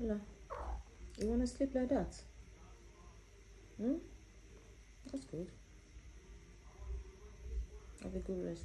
Blah. You want to sleep like that? Hmm? That's good. Have a good rest.